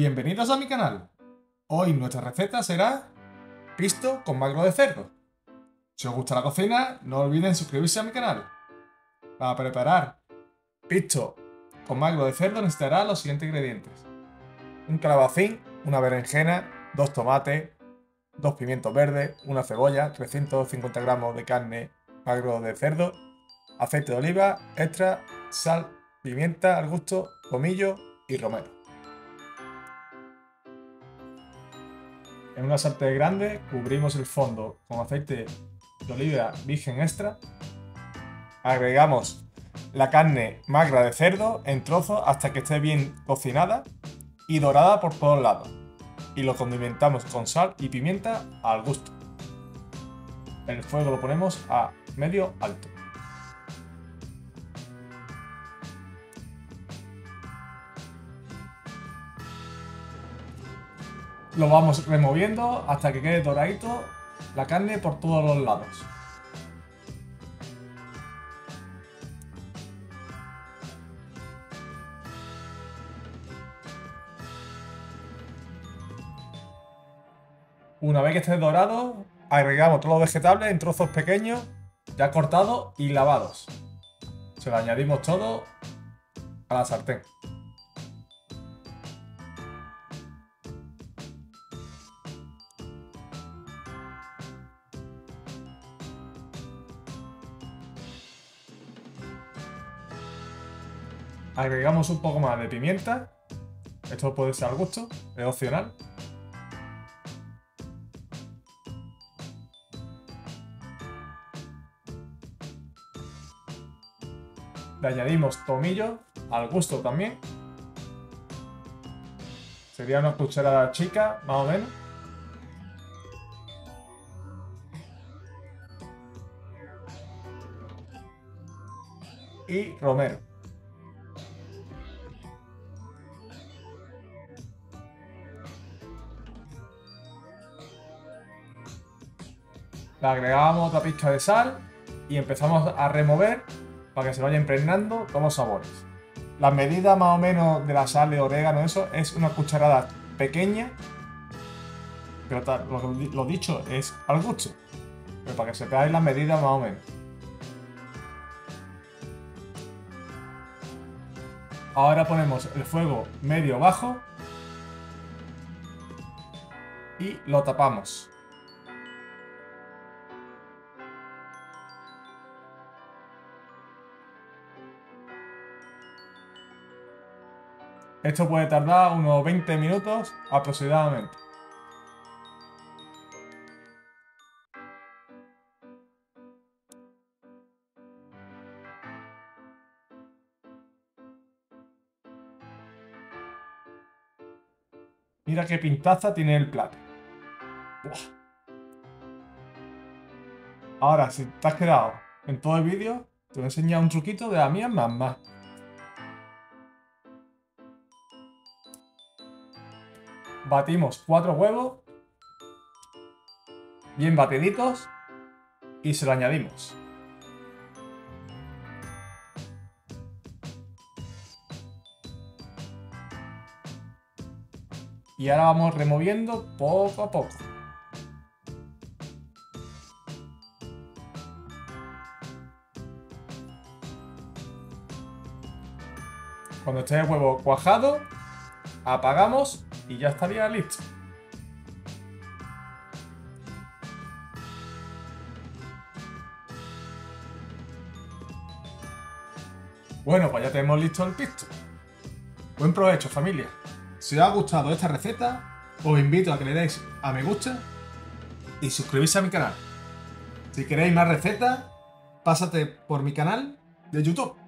Bienvenidos a mi canal. Hoy nuestra receta será pisto con magro de cerdo. Si os gusta la cocina, no olviden suscribirse a mi canal. Para preparar pisto con magro de cerdo necesitará los siguientes ingredientes. Un calabacín, una berenjena, dos tomates, dos pimientos verdes, una cebolla, 350 gramos de carne magro de cerdo, aceite de oliva, extra, sal, pimienta al gusto, comillo y romero. En una sartén grande cubrimos el fondo con aceite de oliva virgen extra. Agregamos la carne magra de cerdo en trozos hasta que esté bien cocinada y dorada por todos lados. Y lo condimentamos con sal y pimienta al gusto. El fuego lo ponemos a medio alto. Lo vamos removiendo hasta que quede doradito la carne por todos los lados. Una vez que esté dorado, agregamos todos los vegetales en trozos pequeños, ya cortados y lavados. Se lo añadimos todo a la sartén. Agregamos un poco más de pimienta. Esto puede ser al gusto, es opcional. Le añadimos tomillo al gusto también. Sería una cucharada chica, más o menos. Y romero. Le agregamos otra pizca de sal y empezamos a remover para que se vaya impregnando todos los sabores. La medida más o menos de la sal, de orégano, eso, es una cucharada pequeña, pero lo, dicho es al gusto. Pero para que sepáis la medida más o menos. Ahora ponemos el fuego medio bajo y lo tapamos. Esto puede tardar unos 20 minutos aproximadamente. Mira qué pintaza tiene el plato. Ahora, si te has quedado en todo el vídeo, te voy a enseñar un truquito de la mía mamá. Batimos cuatro huevos, bien batiditos, y se lo añadimos. Y ahora vamos removiendo poco a poco. Cuando esté el huevo cuajado, apagamos y ya estaría listo. Bueno, pues ya tenemos listo el pisto. Buen provecho, familia. Si os ha gustado esta receta, os invito a que le deis a me gusta y suscribís a mi canal. Si queréis más recetas, pásate por mi canal de YouTube.